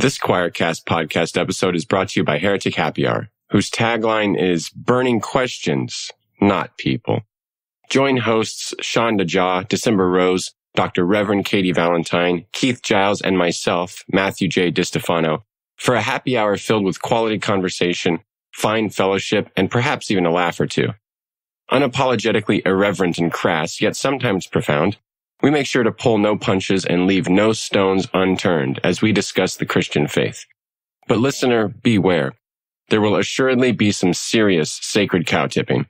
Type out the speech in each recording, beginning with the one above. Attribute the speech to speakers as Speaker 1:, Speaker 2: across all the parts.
Speaker 1: This Quoircast podcast episode is brought to you by Heretic Happy Hour, whose tagline is burning questions, not people. Join hosts Sean DeJaw, December Rose, Dr. Reverend Katie Valentine, Keith Giles, and myself, Matthew J. DiStefano, for a happy hour filled with quality conversation, fine fellowship, and perhaps even a laugh or two. Unapologetically irreverent and crass, yet sometimes profound, we make sure to pull no punches and leave no stones unturned as we discuss the Christian faith. But listener, beware. There will assuredly be some serious sacred cow tipping.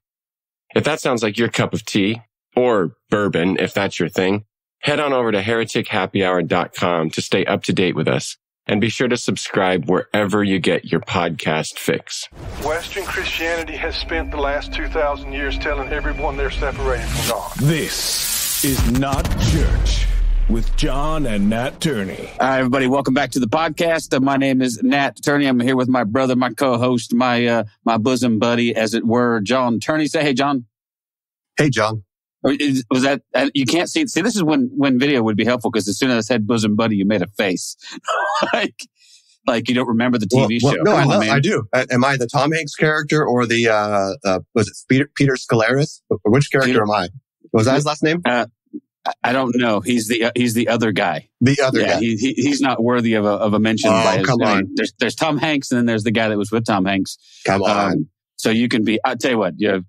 Speaker 1: If that sounds like your cup of tea, or bourbon, if that's your thing, head on over to heretichappyhour.com to stay up to date with us. And be sure to subscribe wherever you get your podcast fix.
Speaker 2: Western Christianity has spent the last 2,000 years telling everyone they're separated from God.
Speaker 3: This is not church with John and Nat Turney.
Speaker 4: All right, everybody, welcome back to the podcast. Uh, my name is Nat Turney. I'm here with my brother, my co-host, my uh, my bosom buddy, as it were, John Turney. Say, hey, John.
Speaker 5: Hey, John.
Speaker 4: Is- Was that uh, you can't see? See, this is when when video would be helpful because as soon as I said bosom buddy, you made a face, like like you don't remember the TV
Speaker 5: Well,
Speaker 4: show.
Speaker 5: no, I, love,
Speaker 4: man.
Speaker 5: I do. Uh, am I the Tom Hanks character or the uh, uh was it Peter, Peter Scalaris? Which character
Speaker 4: Peter-
Speaker 5: am I? Was that his last name?
Speaker 4: I- I don't know. He's the uh, he's the other guy.
Speaker 5: The other
Speaker 4: yeah,
Speaker 5: guy.
Speaker 4: he, he he's not worthy of a of a mention.
Speaker 5: Oh,
Speaker 4: by his,
Speaker 5: come
Speaker 4: I mean,
Speaker 5: on.
Speaker 4: there's there's Tom Hanks, and then there's the guy that was with Tom Hanks.
Speaker 5: Come on.
Speaker 4: Um, so you can be. I'll tell you what. You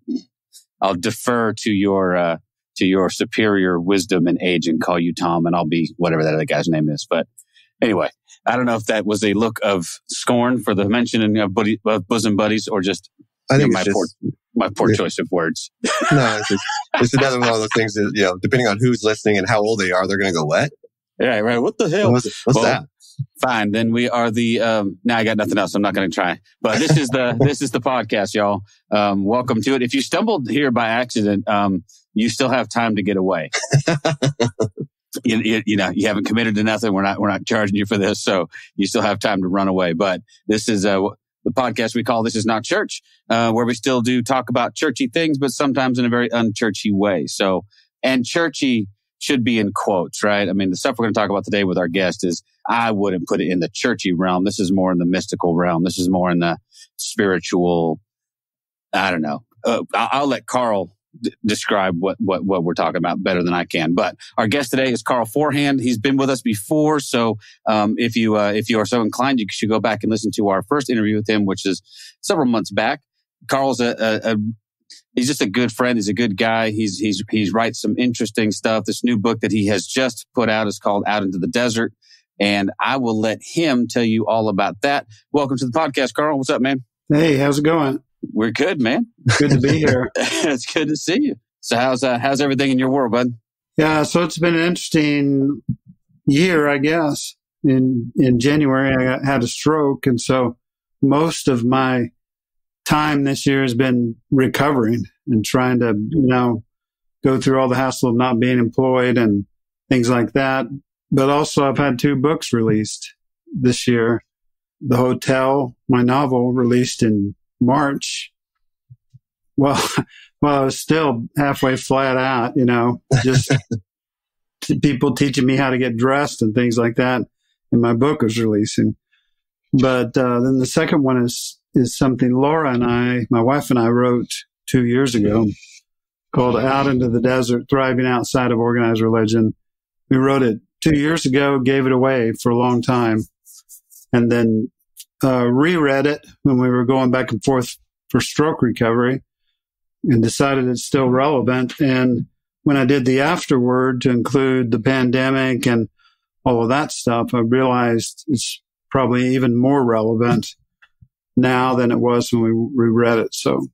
Speaker 4: I'll defer to your uh, to your superior wisdom and age and call you Tom, and I'll be whatever that other guy's name is. But anyway, I don't know if that was a look of scorn for the mentioning of, buddy, of bosom buddies, or just
Speaker 5: I
Speaker 4: you
Speaker 5: think
Speaker 4: know,
Speaker 5: it's
Speaker 4: my
Speaker 5: just
Speaker 4: poor my poor choice of words.
Speaker 5: no. It's, just, it's another one of those things that you know, depending on who's listening and how old they are, they're going to go, "What?
Speaker 4: Yeah, right. What the hell?
Speaker 5: What's, what's
Speaker 4: Well,
Speaker 5: that?"
Speaker 4: Fine. Then we are the. Um, now I got nothing else. I'm not going to try. But this is the this is the podcast, y'all. Um, welcome to it. If you stumbled here by accident, um, you still have time to get away. you, you, you know, you haven't committed to nothing. We're not we're not charging you for this, so you still have time to run away. But this is uh, the podcast we call "This Is Not Church," uh, where we still do talk about churchy things, but sometimes in a very unchurchy way. So, and churchy should be in quotes, right? I mean, the stuff we're going to talk about today with our guest is I wouldn't put it in the churchy realm. This is more in the mystical realm. This is more in the spiritual. I don't know. Uh, I'll, I'll let Karl d- describe what, what, what we're talking about better than I can. But our guest today is Karl Forehand. He's been with us before. So, um, if you, uh, if you are so inclined, you should go back and listen to our first interview with him, which is several months back. Karl's a, a, a he's just a good friend. He's a good guy. He's he's he's writes some interesting stuff. This new book that he has just put out is called Out into the Desert, and I will let him tell you all about that. Welcome to the podcast, Karl. What's up, man?
Speaker 6: Hey, how's it going?
Speaker 4: We're good, man.
Speaker 6: Good to be here.
Speaker 4: it's good to see you. So how's uh, how's everything in your world, bud?
Speaker 6: yeah, so it's been an interesting year, I guess. In in January, I got, had a stroke, and so most of my time this year has been recovering and trying to, you know, go through all the hassle of not being employed and things like that. But also, I've had two books released this year. The Hotel, my novel, released in March. Well, well, I was still halfway flat out, you know, just t- people teaching me how to get dressed and things like that. And my book was releasing. But uh, then the second one is is something Laura and I, my wife and I, wrote two years ago, called "Out into the Desert: Thriving Outside of Organized Religion." We wrote it two years ago, gave it away for a long time, and then uh, reread it when we were going back and forth for stroke recovery, and decided it's still relevant. And when I did the afterword to include the pandemic and all of that stuff, I realized it's probably even more relevant now than it was when we reread it. So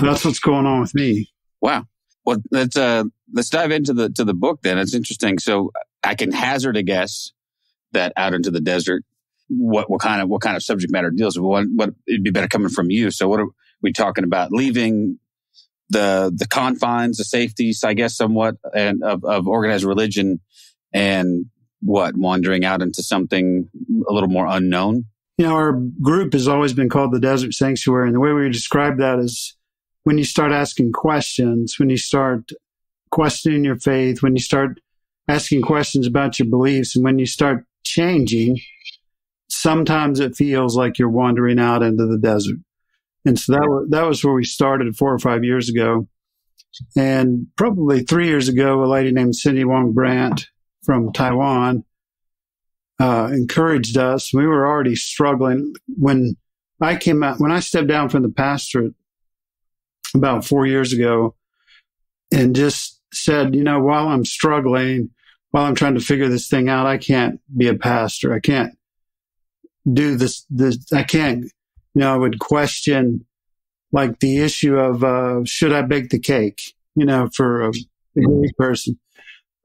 Speaker 6: that's what's going on with me.
Speaker 4: Wow. Well, let's uh let's dive into the to the book then. It's interesting. So I can hazard a guess that out into the desert, what what kind of what kind of subject matter deals with what what it'd be better coming from you. So what are we talking about? Leaving the the confines, the safeties, I guess, somewhat, and of, of organized religion, and what wandering out into something a little more unknown.
Speaker 6: You know, our group has always been called the Desert Sanctuary. And the way we describe that is when you start asking questions, when you start questioning your faith, when you start asking questions about your beliefs, and when you start changing, sometimes it feels like you're wandering out into the desert. And so that was, that was where we started four or five years ago. And probably three years ago, a lady named Cindy Wang Brandt from Taiwan uh, encouraged us. We were already struggling when I came out, when I stepped down from the pastorate about four years ago and just said, you know, while I'm struggling, while I'm trying to figure this thing out, I can't be a pastor. I can't do this, this, I can't, you know, I would question like the issue of, uh, should I bake the cake, you know, for a, a person.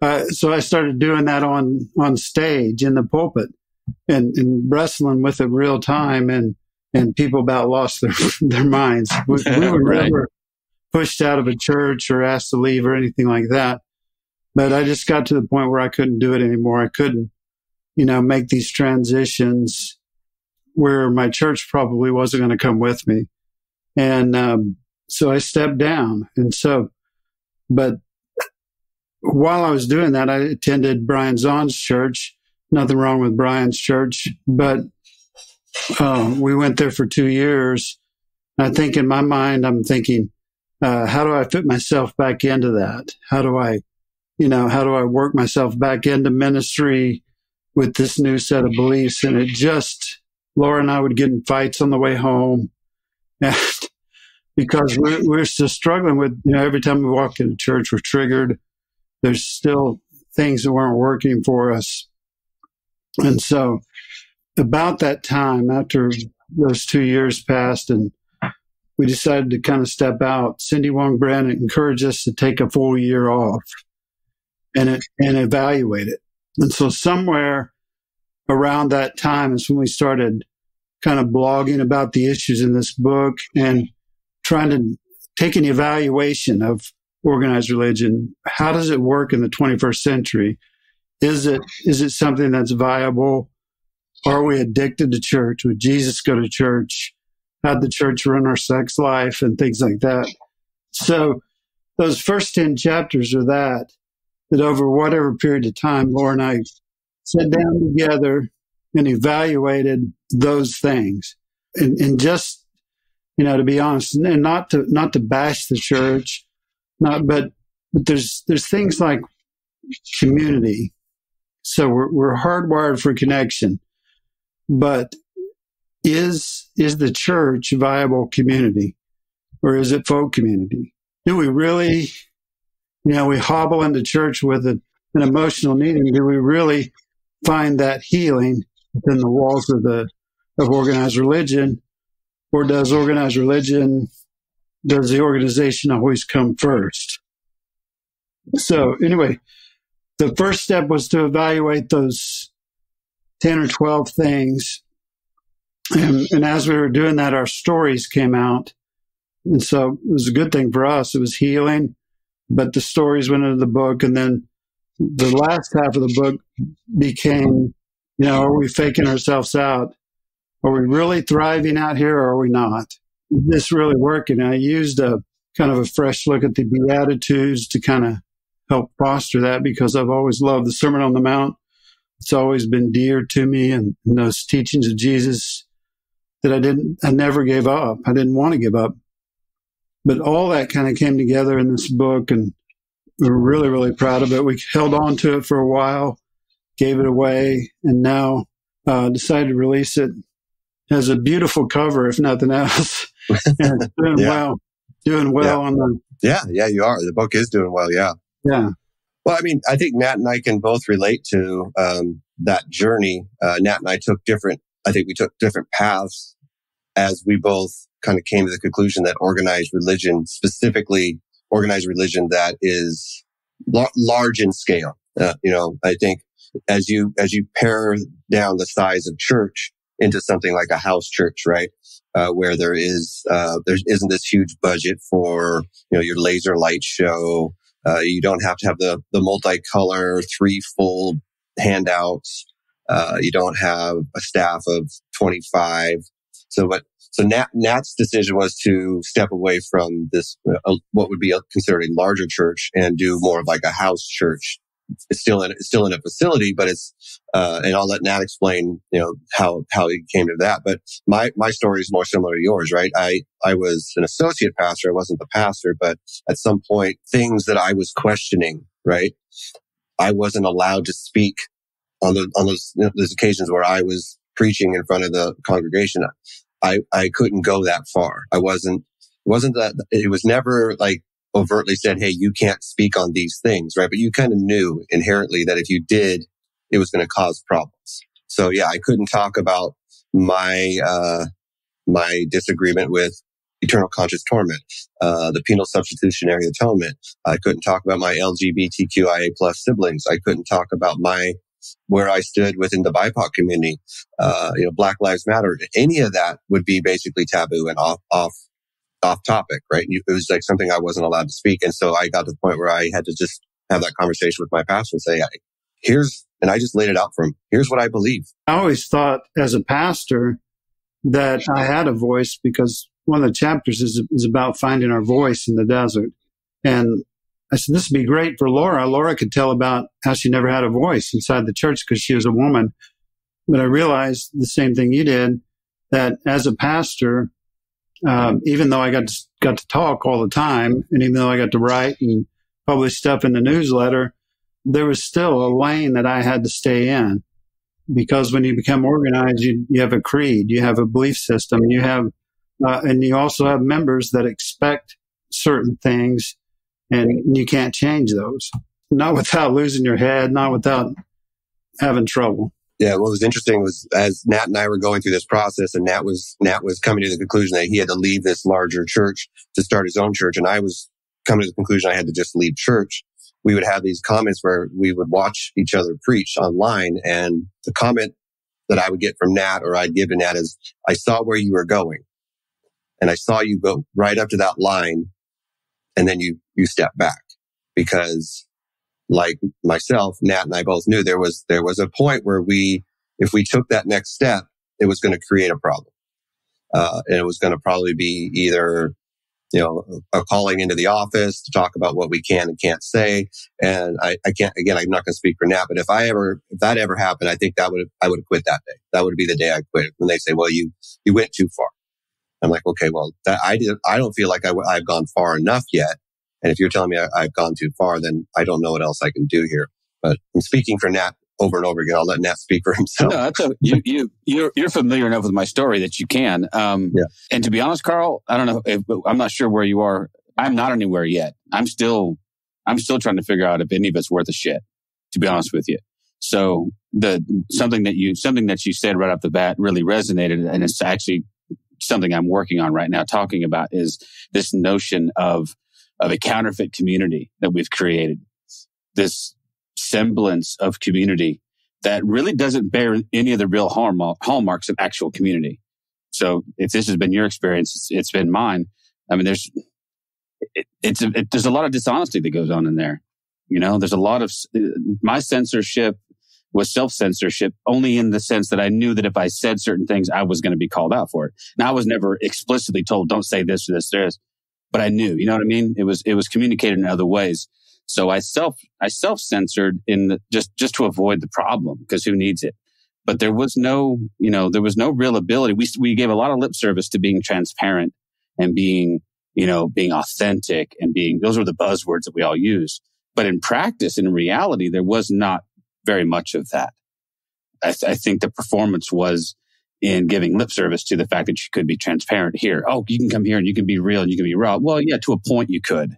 Speaker 6: Uh, so I started doing that on, on stage in the pulpit and, and wrestling with it real time and, and people about lost their, their minds. We, we were right. never pushed out of a church or asked to leave or anything like that. But I just got to the point where I couldn't do it anymore. I couldn't, you know, make these transitions where my church probably wasn't going to come with me. And um, so I stepped down. And so, but while I was doing that, I attended Brian Zahnd's church. Nothing wrong with Brian's church, but uh, we went there for two years. I think in my mind, I'm thinking, uh, how do I fit myself back into that? How do I, you know, how do I work myself back into ministry with this new set of beliefs? And it just, Laura and I would get in fights on the way home. Because we're, we're still struggling with, you know, every time we walk into church, we're triggered. There's still things that weren't working for us. And so about that time, after those two years passed and we decided to kind of step out, Cindy Wang Brandt encouraged us to take a full year off and, and evaluate it. And so somewhere around that time is when we started kind of blogging about the issues in this book and trying to take an evaluation of organized religion. How does it work in the 21st century? Is it, is it something that's viable? Are we addicted to church? Would Jesus go to church? How'd the church run our sex life and things like that? So those first 10 chapters are that, that over whatever period of time, Laura and I sat down together and evaluated those things. And, and just, you know, to be honest, and not to, not to bash the church, not, but, but there's, there's things like community. So we're, we're hardwired for connection, but is, is the church viable community or is it folk community? Do we really, you know, we hobble into church with a, an emotional needing. Do we really find that healing within the walls of the of organized religion, or does organized religion does the organization always come first? So anyway, the first step was to evaluate those ten or twelve things, and, and as we were doing that, our stories came out, and so it was a good thing for us. It was healing, but the stories went into the book, and then the last half of the book became, you know, are we faking ourselves out? Are we really thriving out here or are we not? Is this really working? I used a kind of a fresh look at the Beatitudes to kind of help foster that because I've always loved the Sermon on the Mount. It's always been dear to me and, and those teachings of Jesus that I didn't, I never gave up. I didn't want to give up. But all that kind of came together in this book and we're really, really proud of it. We held on to it for a while, gave it away, and now uh, decided to release it as a beautiful cover, if nothing else. and doing yeah. well, doing well
Speaker 5: yeah.
Speaker 6: on the.
Speaker 5: Yeah, yeah, you are. The book is doing well. Yeah.
Speaker 6: Yeah.
Speaker 5: Well, I mean, I think Nat and I can both relate to um, that journey. Uh, Nat and I took different, I think we took different paths as we both kind of came to the conclusion that organized religion, specifically organized religion that is large in scale. Uh, you know, I think as you, as you pare down the size of church into something like a house church, right? Uh, where there is, uh, there isn't this huge budget for, you know, your laser light show. Uh, you don't have to have the, the multicolor three fold handouts. Uh, you don't have a staff of 25. So, but so Nat, Nat's decision was to step away from this, uh, what would be considered a larger church and do more of like a house church it's still in it's still in a facility, but it's uh, and I'll let Nat explain you know how how he came to that. But my my story is more similar to yours, right? I I was an associate pastor, I wasn't the pastor, but at some point things that I was questioning, right? I wasn't allowed to speak on the on those you know, those occasions where I was preaching in front of the congregation. I I couldn't go that far. I wasn't wasn't that it was never like overtly said, Hey, you can't speak on these things, right? But you kind of knew inherently that if you did, it was going to cause problems. So yeah, I couldn't talk about my, uh, my disagreement with eternal conscious torment, uh, the penal substitutionary atonement. I couldn't talk about my LGBTQIA plus siblings. I couldn't talk about my where I stood within the BIPOC community, uh, you know, Black Lives Matter. Any of that would be basically taboo and off off off topic, right? It was like something I wasn't allowed to speak. And so I got to the point where I had to just have that conversation with my pastor and say, here's, and I just laid it out for him. Here's what I believe.
Speaker 6: I always thought as a pastor that I had a voice because one of the chapters is, is about finding our voice in the desert. And I said, this would be great for Laura. Laura could tell about how she never had a voice inside the church because she was a woman. But I realized the same thing you did that as a pastor, um, even though I got to, got to talk all the time, and even though I got to write and publish stuff in the newsletter, there was still a lane that I had to stay in. Because when you become organized, you, you have a creed, you have a belief system, you have, uh, and you also have members that expect certain things, and you can't change those. Not without losing your head, not without having trouble.
Speaker 5: Yeah, what was interesting was as Nat and I were going through this process, and Nat was Nat was coming to the conclusion that he had to leave this larger church to start his own church, and I was coming to the conclusion I had to just leave church. We would have these comments where we would watch each other preach online, and the comment that I would get from Nat or I'd give to Nat is, "I saw where you were going, and I saw you go right up to that line, and then you you step back because like myself, Nat and I both knew there was, there was a point where we, if we took that next step, it was going to create a problem. Uh, and it was going to probably be either, you know, a calling into the office to talk about what we can and can't say. And I, I can't, again, I'm not going to speak for Nat, but if I ever, if that ever happened, I think that would, I would have quit that day. That would be the day I quit when they say, well, you, you went too far. I'm like, okay, well, that I did, I don't feel like I, I've gone far enough yet and if you're telling me I, have gone too far, then I don't know what else I can do here. But I'm speaking for Nat over and over again. I'll let Nat speak for himself.
Speaker 4: No, that's a, you, you, you're, you're familiar enough with my story that you can. Um, yeah. And to be honest, Karl, I don't know. If, I'm not sure where you are. I'm not anywhere yet. I'm still, I'm still trying to figure out if any of it's worth a shit, to be honest with you. So the, something that you, something that you said right off the bat really resonated. And it's actually something I'm working on right now talking about is this notion of of a counterfeit community that we've created. This semblance of community that really doesn't bear any of the real hallmarks of actual community. So if this has been your experience, it's, it's been mine. I mean, there's, it, it's, it, there's a lot of dishonesty that goes on in there. You know, there's a lot of my censorship was self censorship only in the sense that I knew that if I said certain things, I was going to be called out for it. Now I was never explicitly told, don't say this or this, or this but I knew, you know what I mean? It was, it was communicated in other ways. So I self, I self censored in the, just, just to avoid the problem because who needs it? But there was no, you know, there was no real ability. We, we gave a lot of lip service to being transparent and being, you know, being authentic and being, those were the buzzwords that we all use. But in practice, in reality, there was not very much of that. I, th- I think the performance was in giving lip service to the fact that you could be transparent here. Oh, you can come here and you can be real and you can be raw. Well, yeah, to a point you could.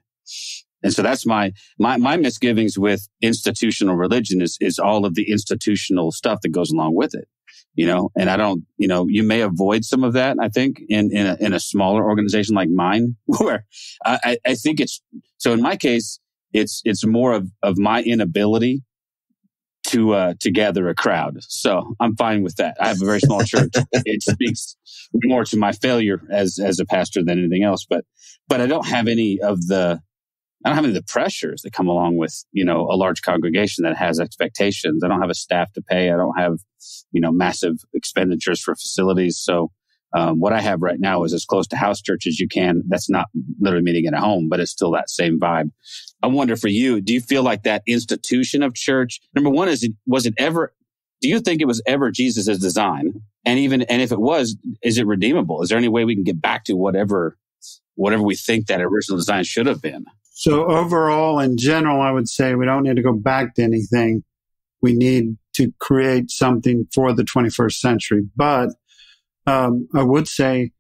Speaker 4: And so that's my, my, my misgivings with institutional religion is, is all of the institutional stuff that goes along with it. You know, and I don't, you know, you may avoid some of that, I think, in, in a, in a smaller organization like mine, where I, I think it's, so in my case, it's, it's more of, of my inability to uh, to gather a crowd. So I'm fine with that. I have a very small church. it speaks more to my failure as as a pastor than anything else. But but I don't have any of the I don't have any of the pressures that come along with you know a large congregation that has expectations. I don't have a staff to pay. I don't have you know massive expenditures for facilities. So Um, what I have right now is as close to house church as you can. That's not literally meeting in a home, but it's still that same vibe. I wonder for you, do you feel like that institution of church? Number one, is it, was it ever, do you think it was ever Jesus' design? And even, and if it was, is it redeemable? Is there any way we can get back to whatever, whatever we think that original design should have been?
Speaker 6: So overall, in general, I would say we don't need to go back to anything. We need to create something for the 21st century. But um, I would say,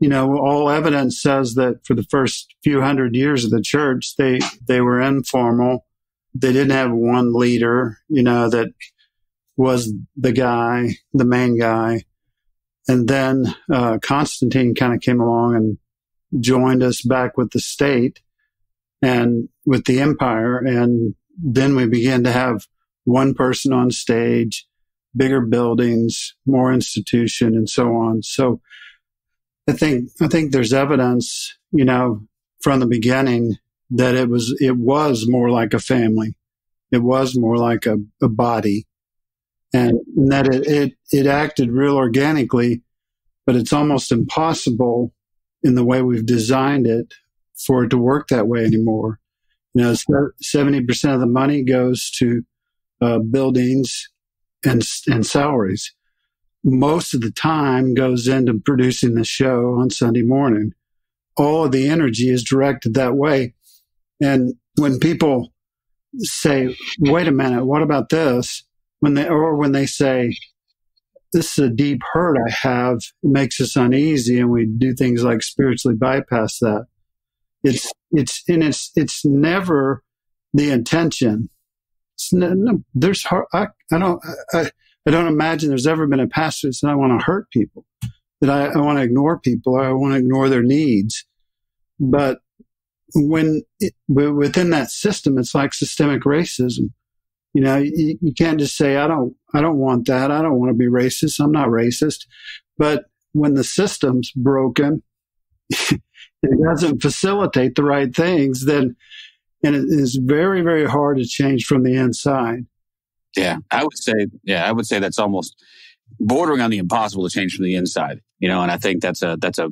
Speaker 6: you know, all evidence says that for the first few hundred years of the church, they they were informal. They didn't have one leader, you know, that was the guy, the main guy. And then uh, Constantine kind of came along and joined us back with the state and with the empire. And then we began to have one person on stage, bigger buildings, more institution, and so on. So I think I think there's evidence, you know, from the beginning that it was it was more like a family. It was more like a, a body. And, and that it, it it acted real organically, but it's almost impossible in the way we've designed it for it to work that way anymore. You know, 70% of the money goes to uh, buildings and, and salaries. Most of the time goes into producing the show on Sunday morning. All of the energy is directed that way. And when people say, wait a minute, what about this? When they, or when they say, this is a deep hurt I have, it makes us uneasy and we do things like spiritually bypass that. It's, it's, and it's, it's never the intention no, no, there's I, I don't I, I don't imagine there's ever been a pastor that said I want to hurt people, that I, I want to ignore people, I want to ignore their needs. But when it, within that system, it's like systemic racism. You know, you, you can't just say I don't I don't want that. I don't want to be racist. I'm not racist. But when the system's broken, it doesn't facilitate the right things, then and it is very, very hard to change from the inside.
Speaker 4: Yeah, I would say, yeah, I would say that's almost bordering on the impossible to change from the inside. You know, and I think that's a that's a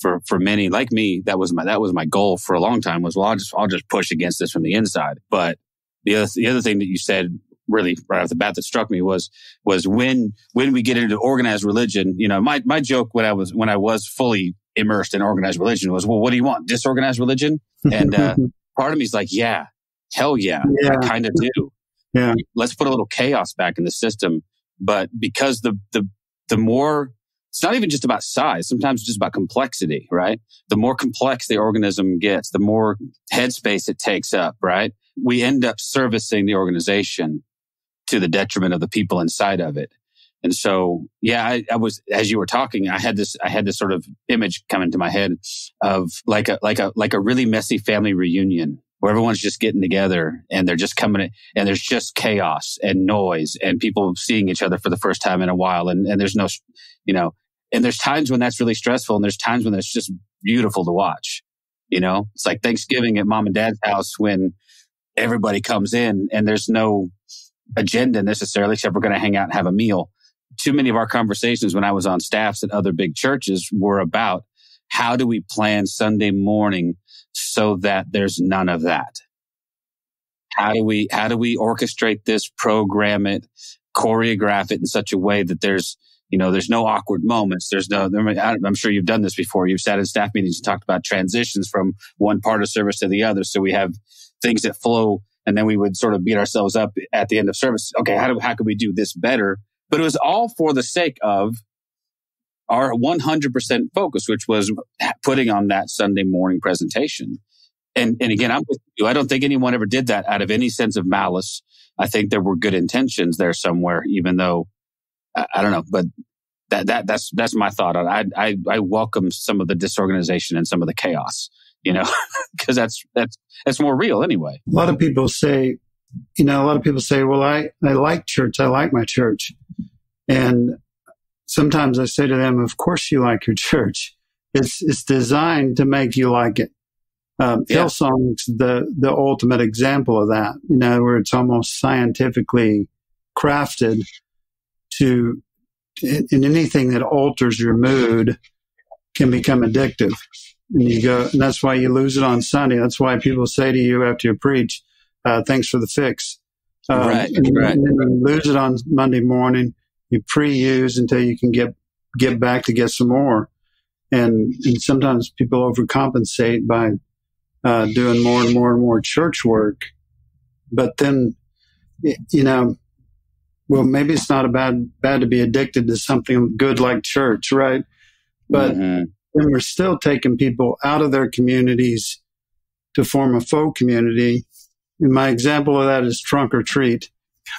Speaker 4: for for many like me that was my that was my goal for a long time was well I'll just I'll just push against this from the inside. But the other the other thing that you said really right off the bat that struck me was was when when we get into organized religion. You know, my my joke when I was when I was fully immersed in organized religion was well, what do you want? Disorganized religion? And uh, part of me is like, yeah, hell yeah, yeah. I kind of do.
Speaker 6: Yeah.
Speaker 4: Let's put a little chaos back in the system. But because the, the, the more, it's not even just about size. Sometimes it's just about complexity, right? The more complex the organism gets, the more headspace it takes up, right? We end up servicing the organization to the detriment of the people inside of it. And so, yeah, I, I, was, as you were talking, I had this, I had this sort of image come into my head of like a, like a, like a really messy family reunion where everyone's just getting together and they're just coming in and there's just chaos and noise and people seeing each other for the first time in a while. And, and there's no, you know, and there's times when that's really stressful and there's times when it's just beautiful to watch. You know, it's like Thanksgiving at mom and dad's house when everybody comes in and there's no agenda necessarily, except we're going to hang out and have a meal too many of our conversations when I was on staffs at other big churches were about how do we plan Sunday morning so that there's none of that? How do we, how do we orchestrate this, program it, choreograph it in such a way that there's, you know, there's no awkward moments. There's no, I'm sure you've done this before. You've sat in staff meetings and talked about transitions from one part of service to the other. So we have things that flow and then we would sort of beat ourselves up at the end of service. Okay. How do, how can we do this better? but it was all for the sake of our 100% focus, which was putting on that Sunday morning presentation. And, and again, I'm with you. I don't think anyone ever did that out of any sense of malice. I think there were good intentions there somewhere, even though I, I don't know, but that, that, that's, that's my thought. I, I, I welcome some of the disorganization and some of the chaos, you know, because that's, that's, that's more real anyway.
Speaker 6: A lot of people say, you know, a lot of people say, well, I, I like church. I like my church. And sometimes I say to them, of course you like your church. It's, it's designed to make you like it. Um, yeah. Hillsong's the, the ultimate example of that, you know, where it's almost scientifically crafted to, in, in anything that alters your mood can become addictive. And you go, and that's why you lose it on Sunday. That's why people say to you after you preach, uh, thanks for the fix.
Speaker 4: Um, right,
Speaker 6: and,
Speaker 4: right.
Speaker 6: And lose it on Monday morning. You pre-use until you can get get back to get some more. And, and sometimes people overcompensate by uh, doing more and more and more church work. But then, you know, well, maybe it's not a bad bad to be addicted to something good like church, right? But mm-hmm. then we're still taking people out of their communities to form a faux community. And my example of that is trunk or treat.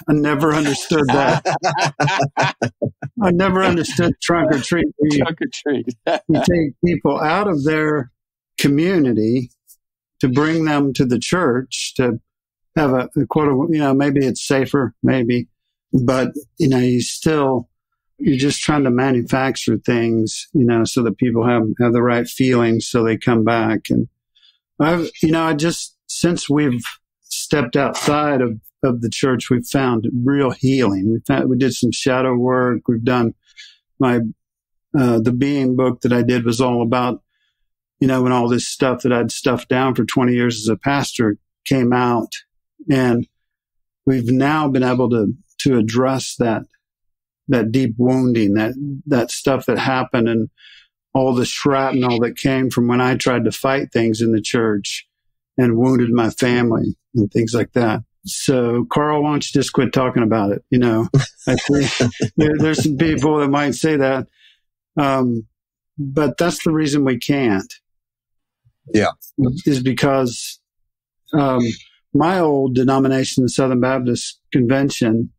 Speaker 6: I never understood that. I never understood trunk or treat.
Speaker 4: You, trunk or treat.
Speaker 6: you take people out of their community to bring them to the church to have a, a quote, you know, maybe it's safer, maybe, but you know, you still, you're just trying to manufacture things, you know, so that people have, have the right feelings so they come back. And I've, you know, I just, since we've stepped outside of, of the church, we've found real healing. We found, we did some shadow work. We've done my, uh, the being book that I did was all about, you know, when all this stuff that I'd stuffed down for 20 years as a pastor came out and we've now been able to, to address that, that deep wounding, that, that stuff that happened and all the shrapnel that came from when I tried to fight things in the church and wounded my family and things like that. So, Karl, why don't you just quit talking about it? You know, there, there's some people that might say that. Um, but that's the reason we can't.
Speaker 5: Yeah.
Speaker 6: Is because, um, my old denomination, the Southern Baptist Convention,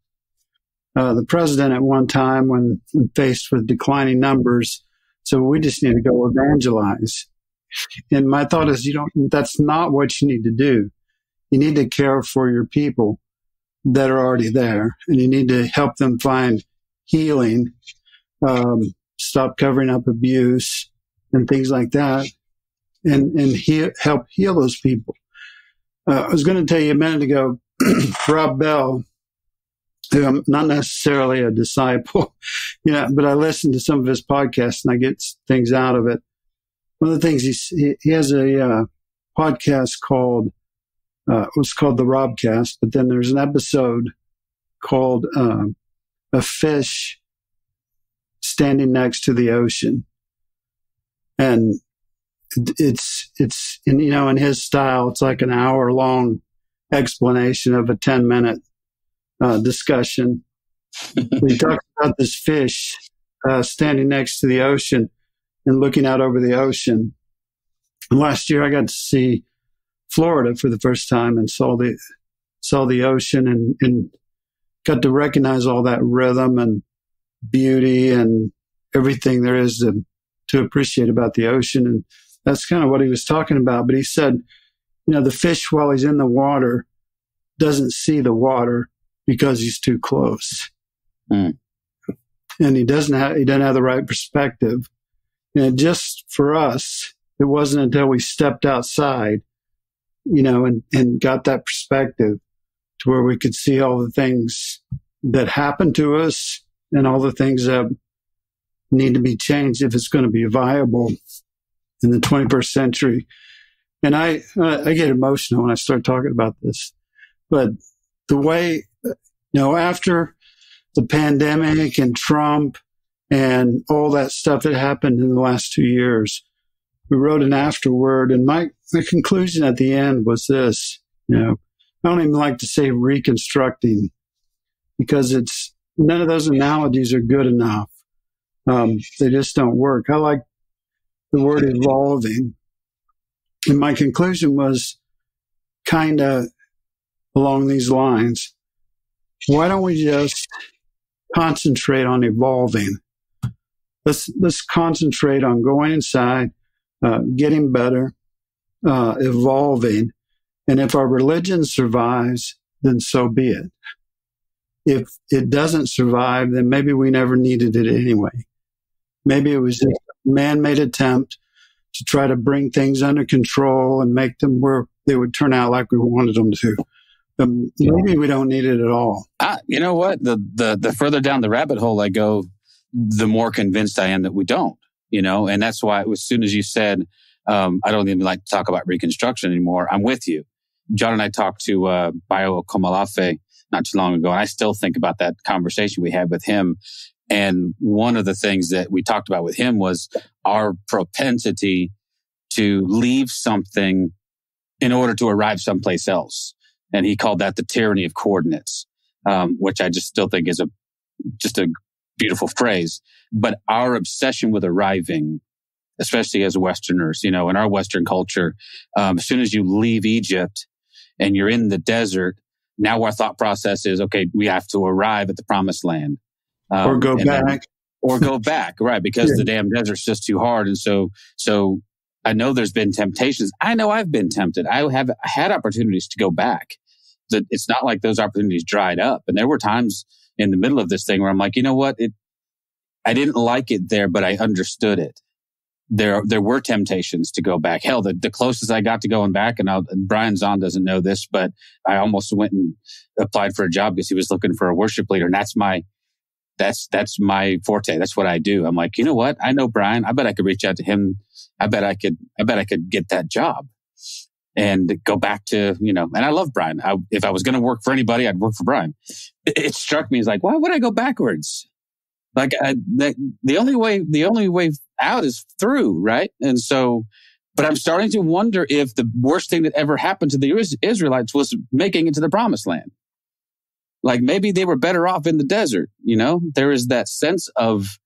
Speaker 6: uh, the president at one time, when, when faced with declining numbers, so we just need to go evangelize. And my thought is, you don't, that's not what you need to do. You need to care for your people that are already there and you need to help them find healing, um, stop covering up abuse and things like that and, and he, help heal those people. Uh, I was going to tell you a minute ago, Rob Bell, who I'm not necessarily a disciple, you know, but I listen to some of his podcasts and I get things out of it. One of the things he, he has a uh, podcast called, uh, it was called the Robcast, but then there's an episode called um, A Fish Standing Next to the Ocean. And it's it's in, you know in his style it's like an hour long explanation of a 10 minute uh, discussion he talks about this fish uh, standing next to the ocean and looking out over the ocean and last year i got to see florida for the first time and saw the saw the ocean and, and got to recognize all that rhythm and beauty and everything there is to, to appreciate about the ocean and that's kind of what he was talking about. But he said, you know, the fish while he's in the water doesn't see the water because he's too close. Mm. And he doesn't have, he doesn't have the right perspective. And just for us, it wasn't until we stepped outside, you know, and, and got that perspective to where we could see all the things that happened to us and all the things that need to be changed if it's going to be viable in the 21st century. And I, uh, I get emotional when I start talking about this, but the way, you know, after the pandemic and Trump and all that stuff that happened in the last two years, we wrote an afterword and my, my conclusion at the end was this, you know, I don't even like to say reconstructing because it's none of those analogies are good enough. Um, they just don't work. I like the word evolving. And my conclusion was kind of along these lines. Why don't we just concentrate on evolving? Let's, let's concentrate on going inside, uh, getting better, uh, evolving. And if our religion survives, then so be it. If it doesn't survive, then maybe we never needed it anyway. Maybe it was just a man-made attempt to try to bring things under control and make them where they would turn out like we wanted them to. Um, maybe we don't need it at all.
Speaker 4: Uh, you know what? The, the the further down the rabbit hole I go, the more convinced I am that we don't. You know, and that's why as soon as you said, um, I don't even like to talk about reconstruction anymore. I'm with you. John and I talked to, uh, Bayo Akomolafe not too long ago. And I still think about that conversation we had with him. And one of the things that we talked about with him was our propensity to leave something in order to arrive someplace else. And he called that the tyranny of coordinates, um, which I just still think is a, just a beautiful phrase. But our obsession with arriving, especially as Westerners, you know, in our Western culture, um, as soon as you leave Egypt and you're in the desert, now our thought process is, okay, we have to arrive at the promised land.
Speaker 6: Um, or go back. Then,
Speaker 4: or go back, right? Because yeah. the damn desert's just too hard. And so, so I know there's been temptations. I know I've been tempted. I have had opportunities to go back. It's not like those opportunities dried up. And there were times in the middle of this thing where I'm like, you know what? It, I didn't like it there, but I understood it there there were temptations to go back. Hell, the, the closest I got to going back, and I'll, Brian Zahnd doesn't know this, but I almost went and applied for a job because he was looking for a worship leader, and that's my that's that's my forte. That's what I do. I'm like, you know what? I know Brian. I bet I could reach out to him. I bet I could. I bet I could get that job and go back to you know. And I love Brian. I, if I was going to work for anybody, I'd work for Brian. It, struck me as like, why would I go backwards? Like I, the, the only way, the only way out is through, right? And so, but I'm starting to wonder if the worst thing that ever happened to the Israelites was making it to the promised land. Like maybe they were better off in the desert, you know? There is that sense of,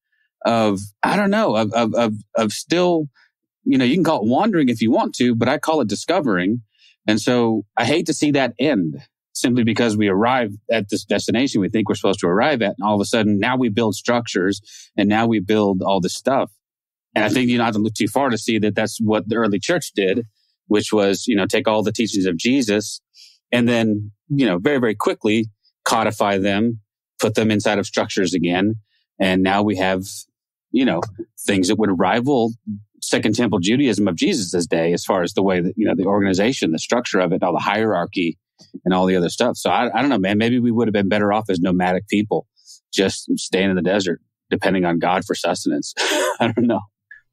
Speaker 4: of, I don't know, of, of, of, of still, you know, you can call it wandering if you want to, but I call it discovering. And so I hate to see that end simply because we arrive at this destination we think we're supposed to arrive at. And all of a sudden now we build structures and now we build all this stuff. And I think you don't have to look too far to see that that's what the early church did, which was, you know, take all the teachings of Jesus and then, you know, very, very quickly codify them, put them inside of structures again. And now we have, you know, things that would rival Second Temple Judaism of Jesus' day as far as the way that, you know, the organization, the structure of it, all the hierarchy and all the other stuff. So I, I don't know, man, maybe we would have been better off as nomadic people, just staying in the desert, depending on God for sustenance. I don't know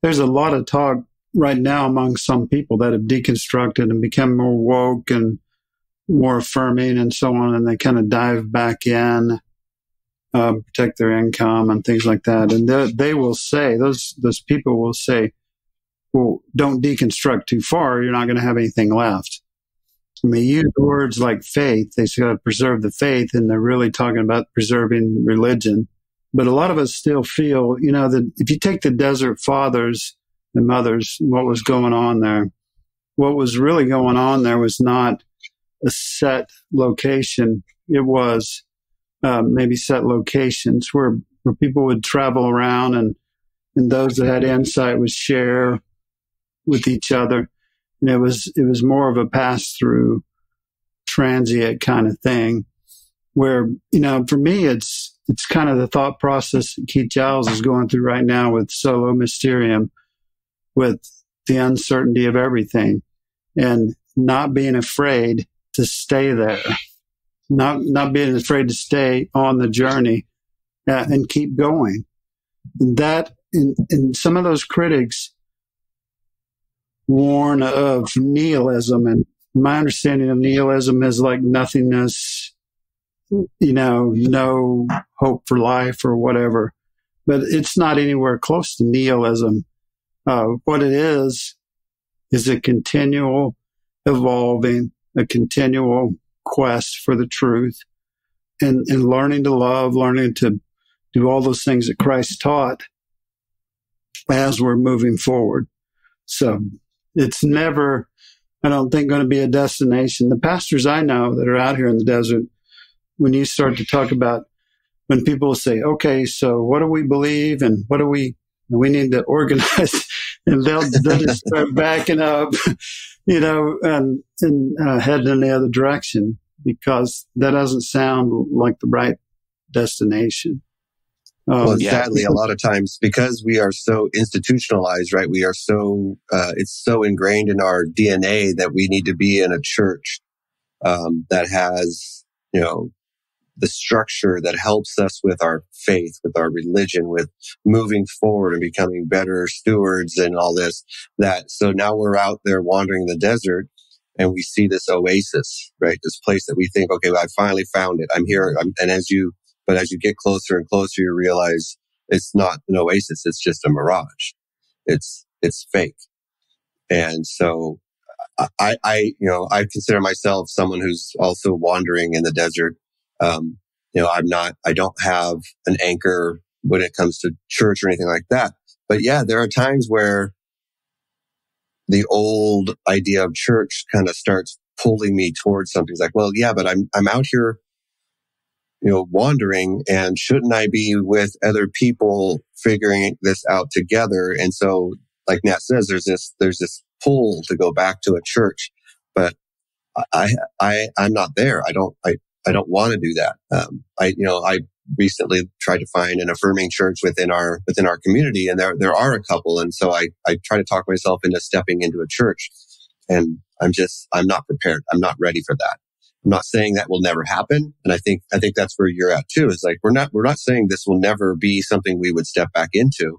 Speaker 6: there's a lot of talk right now among some people that have deconstructed and become more woke and more affirming and so on, and they kind of dive back in, uh, protect their income and things like that. And they, they will say those those people will say, "Well, don't deconstruct too far. You're not going to have anything left." I mean, use words like faith. They say preserve the faith, and they're really talking about preserving religion. But a lot of us still feel, you know, that if you take the desert fathers and mothers, what was going on there, what was really going on there was not a set location. It was uh, maybe set locations where, where people would travel around and, and those that had insight would share with each other. And it was, it was more of a pass through transient kind of thing where, you know, for me, it's, it's kind of the thought process that Keith Giles is going through right now with Sola Mysterium, with the uncertainty of everything and not being afraid to stay there, not, not being afraid to stay on the journey uh, and keep going. That, and, and some of those critics warn of nihilism and my understanding of nihilism is like nothingness, you know, no hope for life or whatever. But it's not anywhere close to nihilism. Uh, what it is, is a continual evolving, a continual quest for the truth and, and learning to love, learning to do all those things that Christ taught as we're moving forward. So it's never, I don't think, going to be a destination. The pastors I know that are out here in the desert, when you start to talk about when people say, okay, so what do we believe and what do we, we need to organize and they'll, they'll just start backing up, you know, and, and uh, heading in the other direction because that doesn't sound like the right destination.
Speaker 5: Um, well, sadly, a lot of times because we are so institutionalized, right? We are so, uh, it's so ingrained in our DNA that we need to be in a church, um, that has, you know, the structure that helps us with our faith, with our religion, with moving forward and becoming better stewards and all this. That so now we're out there wandering the desert and we see this oasis, right? This place that we think, okay, well, I finally found it. I'm here. I'm, and as you, but as you get closer and closer, you realize it's not an oasis. It's just a mirage. It's, it's fake. And so I, I, you know, I consider myself someone who's also wandering in the desert. Um, you know, I'm not, I don't have an anchor when it comes to church or anything like that. But yeah, there are times where the old idea of church kind of starts pulling me towards something. It's like, well, yeah, but I'm, I'm out here, you know, wandering and shouldn't I be with other people figuring this out together? And so, like Nat says, there's this, there's this pull to go back to a church, but I, I, I'm not there. I don't, I, I don't want to do that. Um, I, you know, I recently tried to find an affirming church within our, within our community and there, there are a couple. And so I, I try to talk myself into stepping into a church and I'm just, I'm not prepared. I'm not ready for that. I'm not saying that will never happen. And I think, I think that's where you're at too. Is like, we're not, we're not saying this will never be something we would step back into,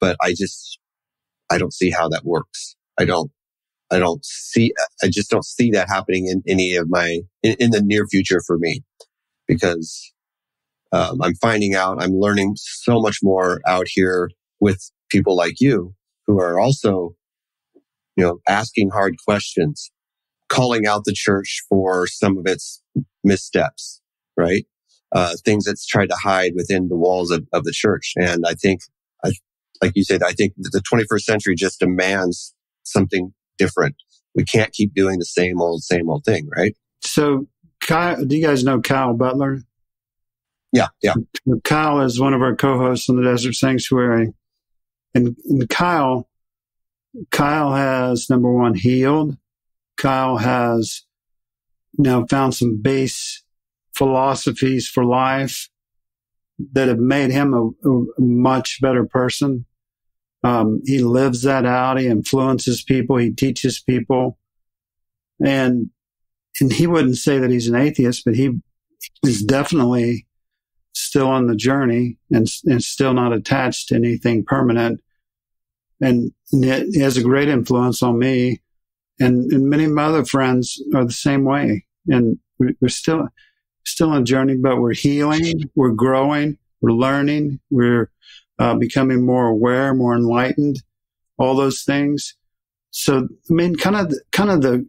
Speaker 5: but I just, I don't see how that works. I don't, I don't see, I just don't see that happening in any of my, in, in the near future for me because um, I'm finding out, I'm learning so much more out here with people like you who are also, you know, asking hard questions, calling out the church for some of its missteps, right? Uh, things that's tried to hide within the walls of, of the church. And I think, I, like you said, I think the 21st century just demands something different. We can't keep doing the same old, same old thing, right?
Speaker 6: So, Kyle, do you guys know Kyle Butler?
Speaker 5: Yeah, yeah.
Speaker 6: Kyle is one of our co-hosts in the Desert Sanctuary, and, and Kyle, Kyle has number one healed. Kyle has now found some base philosophies for life that have made him a, a much better person. Um, he lives that out. He influences people. He teaches people. And, and he wouldn't say that he's an atheist, but he is definitely still on the journey and, and still not attached to anything permanent. And he has a great influence on me. And, and many of my other friends are the same way. And we're still, still on a journey, but we're healing, we're growing, we're learning, we're uh, becoming more aware, more enlightened, all those things. So, I mean, kind of, kind of the,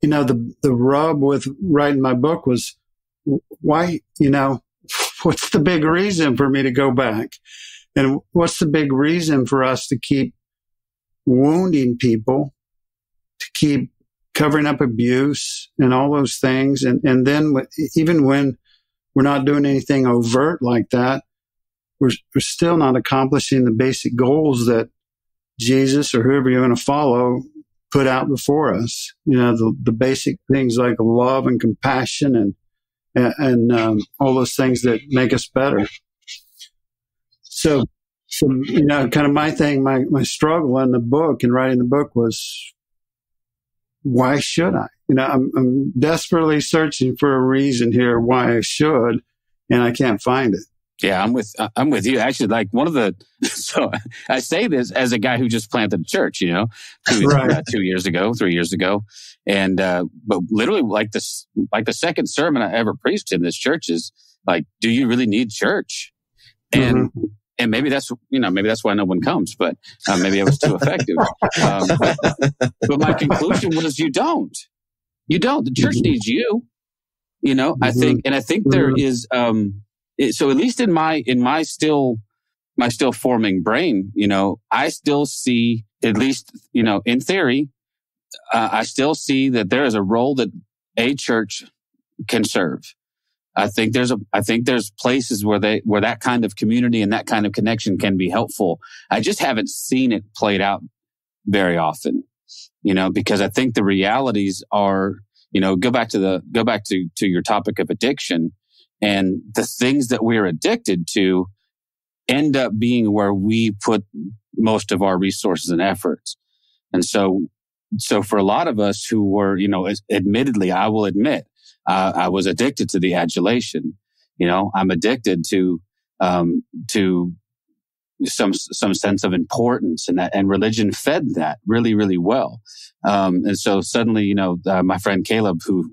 Speaker 6: you know, the, the rub with writing my book was why, you know, what's the big reason for me to go back? And what's the big reason for us to keep wounding people, to keep covering up abuse and all those things? And, and then even when we're not doing anything overt like that, we're, we're still not accomplishing the basic goals that Jesus or whoever you're going to follow put out before us. You know, the, the basic things like love and compassion and, and, and um, all those things that make us better. So, so, you know, kind of my thing, my, my struggle in the book and writing the book was, why should I? You know, I'm, I'm desperately searching for a reason here why I should, and I can't find it.
Speaker 4: Yeah, I'm with I'm with you. Actually, like one of the so I say this as a guy who just planted a church, you know, two, right. uh, two years ago, three years ago, and uh, but literally like this, like the second sermon I ever preached in this church is like, do you really need church? And mm-hmm. And maybe that's you know maybe that's why no one comes, but uh, maybe I was too effective. um, but, but, my conclusion was you don't, you don't. The church mm-hmm. needs you. You know, mm-hmm. I think, and I think there mm-hmm. is. um so at least in my in my still my still forming brain, you know, I still see at least you know in theory, uh, I still see that there is a role that a church can serve. I think there's a I think there's places where they where that kind of community and that kind of connection can be helpful. I just haven't seen it played out very often, you know, because I think the realities are, you know, go back to the go back to to your topic of addiction and the things that we're addicted to end up being where we put most of our resources and efforts. And so, so for a lot of us who were, you know, admittedly, I will admit, uh, I was addicted to the adulation. You know, I'm addicted to, um, to some, some sense of importance and that, and religion fed that really, really well. Um, and so suddenly, you know, uh, my friend Caleb, who,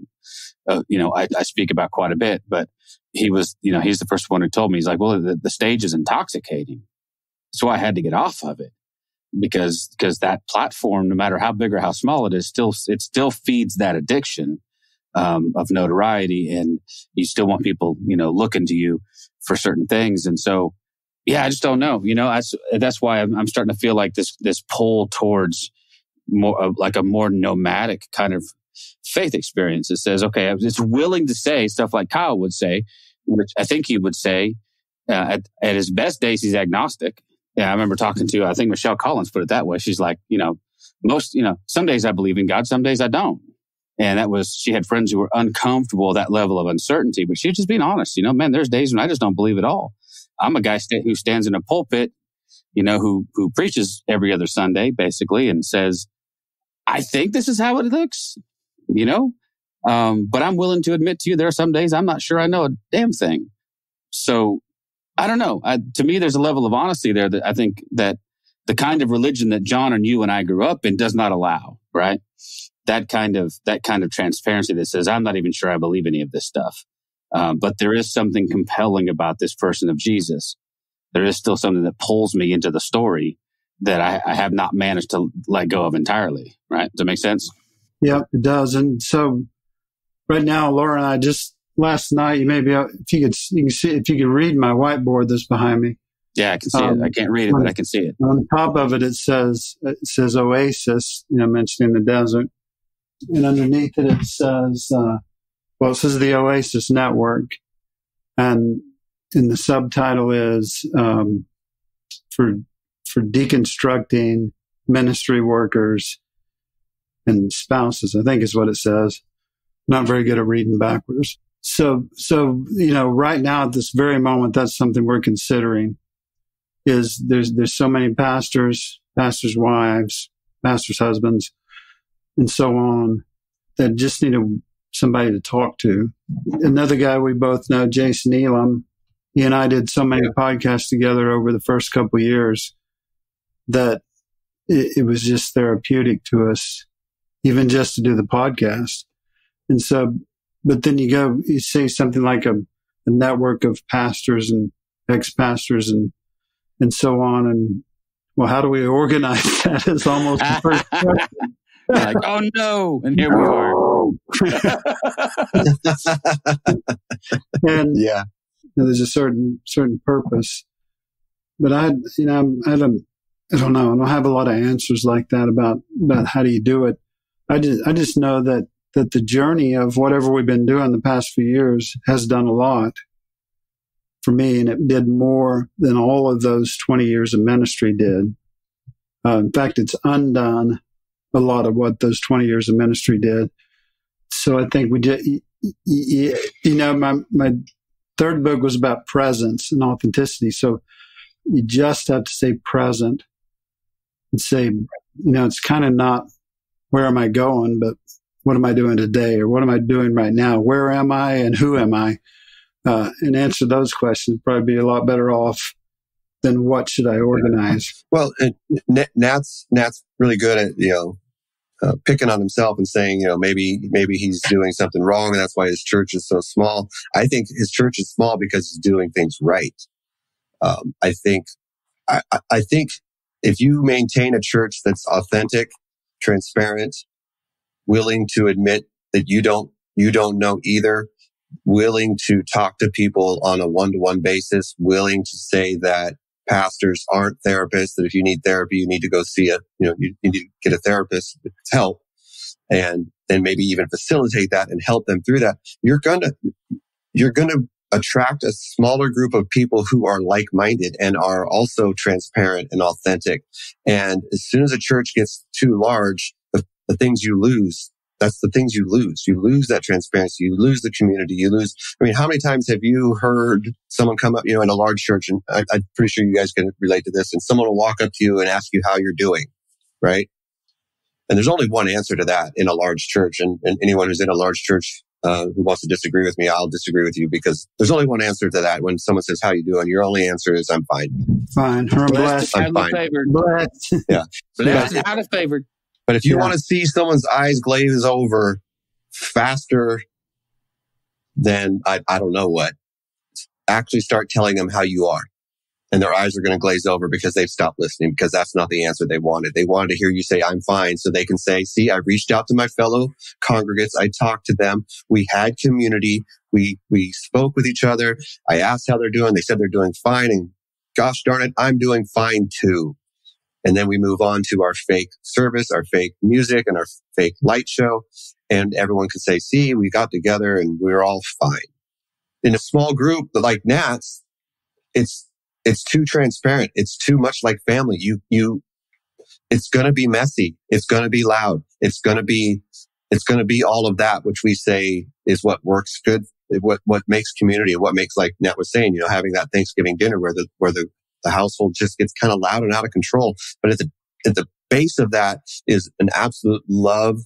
Speaker 4: uh, you know, I, I, speak about quite a bit, but he was, you know, he's the first one who told me, he's like, well, the, the stage is intoxicating. So I had to get off of it because, because that platform, no matter how big or how small it is, still, it still feeds that addiction. Um, of notoriety and you still want people, you know, looking to you for certain things. And so, yeah, I just don't know. You know, that's, that's why I'm, I'm starting to feel like this, this pull towards more uh, like a more nomadic kind of faith experience. It says, okay, it's willing to say stuff like Kyle would say, which I think he would say uh, at, at his best days, he's agnostic. Yeah, I remember talking to, I think Michelle Collins put it that way. She's like, you know, most, you know, some days I believe in God, some days I don't. And that was, she had friends who were uncomfortable that level of uncertainty, but she was just being honest. You know, man, there's days when I just don't believe at all. I'm a guy st- who stands in a pulpit, you know, who, who preaches every other Sunday basically and says, I think this is how it looks, you know? Um, but I'm willing to admit to you, there are some days I'm not sure I know a damn thing. So I don't know. I, to me, there's a level of honesty there that I think that the kind of religion that John and you and I grew up in does not allow, right? That kind of, that kind of transparency that says, I'm not even sure I believe any of this stuff. Um, but there is something compelling about this person of Jesus. There is still something that pulls me into the story that I, I have not managed to let go of entirely. Right? Does that make sense?
Speaker 6: Yeah, it does. And so right now, Laura and I just last night, you maybe if you could you can see if you could read my whiteboard that's behind me.
Speaker 4: Yeah, I can see um, it. I can't read it, on, but I can see it.
Speaker 6: On top of it, it says it says Oasis. You know, mentioning the desert, and underneath it, it says uh, well, it says the Oasis Network, and in the subtitle is um, for for deconstructing ministry workers and spouses, I think is what it says. Not very good at reading backwards. So, so, you know, right now at this very moment, that's something we're considering is there's, there's so many pastors, pastors' wives, pastors' husbands, and so on that just need a, somebody to talk to. Another guy we both know, Jason Elam, he and I did so many podcasts together over the first couple years that it, it was just therapeutic to us, even just to do the podcast. And so, but then you go, you say something like a, a network of pastors and ex-pastors and, and so on. And well, how do we organize that is almost the first question.
Speaker 4: Like, oh no. And here we are.
Speaker 6: and yeah, there's a certain, certain purpose. But I, you know, I a, I don't know. I don't have a lot of answers like that about, about how do you do it. I just, I just know that, that the journey of whatever we've been doing the past few years has done a lot for me. And it did more than all of those 20 years of ministry did. Uh, in fact, it's undone a lot of what those 20 years of ministry did. So I think we did, you know, my, my third book was about presence and authenticity. So you just have to stay present and say, you know, it's kind of not where am I going, but what am I doing today or what am I doing right now? Where am I and who am I? Uh, and answer those questions probably be a lot better off than what should I organize.
Speaker 5: Well, Nat's Nat's really good at you know uh, picking on himself and saying you know maybe maybe he's doing something wrong and that's why his church is so small. I think his church is small because he's doing things right. Um, I think I, I think if you maintain a church that's authentic, transparent, willing to admit that you don't, you don't know either, willing to talk to people on a one-to-one basis, willing to say that pastors aren't therapists, that if you need therapy, you need to go see a, you know, you, you need to get a therapist to help and then maybe even facilitate that and help them through that. You're gonna, you're gonna attract a smaller group of people who are like-minded and are also transparent and authentic. And as soon as a church gets too large, the, the things you lose that's the things you lose. You lose that transparency. You lose the community. You lose. I mean, how many times have you heard someone come up, you know, in a large church, and I, am pretty sure you guys can relate to this, and someone will walk up to you and ask you how you're doing, right? And there's only one answer to that in a large church, and, and anyone who's in a large church uh, who wants to disagree with me, I'll disagree with you because there's only one answer to that. When someone says, how you doing? Your only answer is, I'm fine.
Speaker 6: Fine. I'm blessed.
Speaker 5: I'm fine.
Speaker 4: favored.
Speaker 6: Blessed.
Speaker 5: Yeah.
Speaker 4: Blessed and highly favored.
Speaker 5: But if you
Speaker 6: Yeah.
Speaker 5: want to see someone's eyes glaze over faster than I, I don't know what, actually start telling them how you are. And their eyes are going to glaze over because they've stopped listening because that's not the answer they wanted. They wanted to hear you say, I'm fine. So they can say, see, I reached out to my fellow congregates. I talked to them. We had community. We, we spoke with each other. I asked how they're doing. They said they're doing fine. And gosh darn it, I'm doing fine too. And then we move on to our fake service, our fake music and our fake light show. And everyone can say, see, we got together and we're all fine. In a small group like Nats, it's, it's too transparent. It's too much like family. You, you, it's going to be messy. It's going to be loud. It's going to be, it's going to be all of that, which we say is what works good, what, what makes community and what makes, like Nat was saying, you know, having that Thanksgiving dinner where the, where the, the household just gets kind of loud and out of control. But at the, at the base of that is an absolute love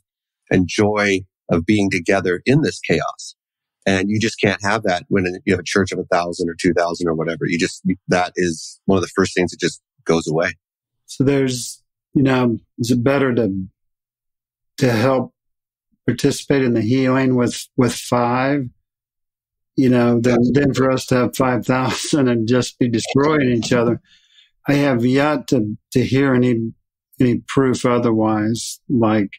Speaker 5: and joy of being together in this chaos. And you just can't have that when you have a church of a thousand or two thousand or whatever. You just, that is one of the first things that just goes away.
Speaker 6: So there's, you know, is it better to to help participate in the healing with with five, you know, than than for us to have five thousand and just be destroying each other? I have yet to to hear any any proof otherwise. Like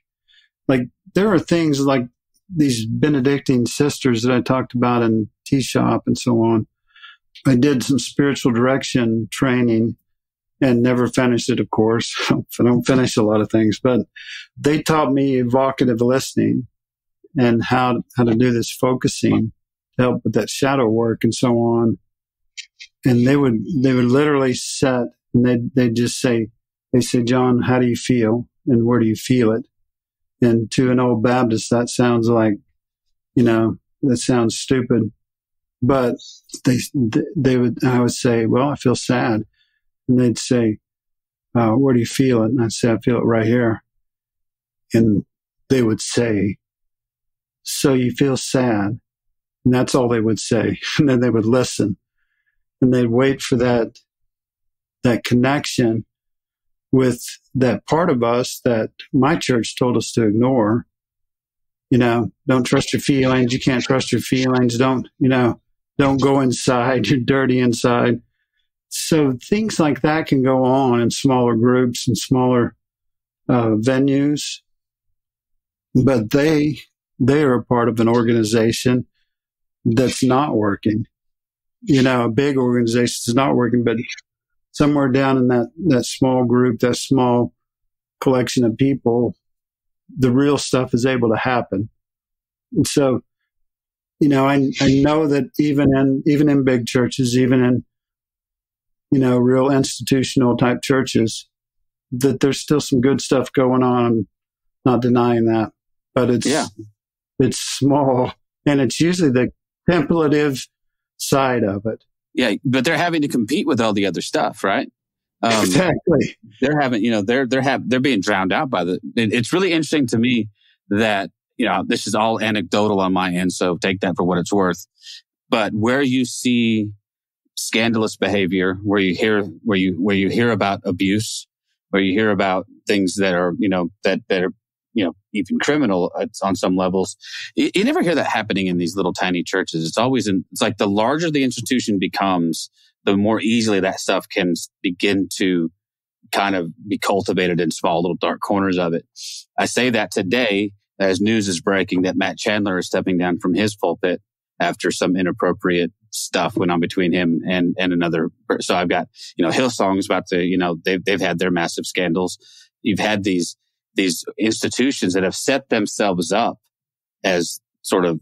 Speaker 6: like there are things like these Benedictine sisters that I talked about in tea shop and so on. I did some spiritual direction training and never finished it, of course. I don't finish a lot of things, but they taught me evocative listening and how, how to do this focusing help with that shadow work and so on. And they would, they would literally set and they, they'd just say, they say, John, how do you feel? And where do you feel it? And to an old Baptist, that sounds like, you know, that sounds stupid, but they, they would, I would say, well, I feel sad. And they'd say, uh, where do you feel it? And I'd say, I feel it right here. And they would say, so you feel sad. And that's all they would say. And then they would listen and they'd wait for that, that connection with that part of us that my church told us to ignore. You know, don't trust your feelings. You can't trust your feelings. Don't, you know, don't go inside. You're dirty inside. So things like that can go on in smaller groups and smaller uh, venues, but they they are a part of an organization that's not working. You know, a big organization is not working, but somewhere down in that that small group, that small collection of people, the real stuff is able to happen. And so, you know, I I know that even in even in big churches, even in you know, real institutional type churches, that there's still some good stuff going on. I'm not denying that, but it's,
Speaker 4: Yeah.
Speaker 6: it's small and it's usually the contemplative side of it.
Speaker 4: Yeah, but they're having to compete with all the other stuff, right? Um,
Speaker 6: exactly.
Speaker 4: they're having, you know, they're they're have they're being drowned out by the. It, it's really interesting to me that you know this is all anecdotal on my end, so take that for what it's worth. But where you see scandalous behavior, where you hear where you where you hear about abuse, where you hear about things that are you know that that are you know even criminal uh, on some levels, you, you never hear that happening in these little tiny churches. It's always in. It's like the larger the institution becomes, the more easily that stuff can begin to kind of be cultivated in small little dark corners of it. I say that today as news is breaking that Matt Chandler is stepping down from his pulpit after some inappropriate stuff went on between him and, and another. So I've got, you know, Hillsong's about to, you know, they've, they've had their massive scandals. You've had these, these institutions that have set themselves up as sort of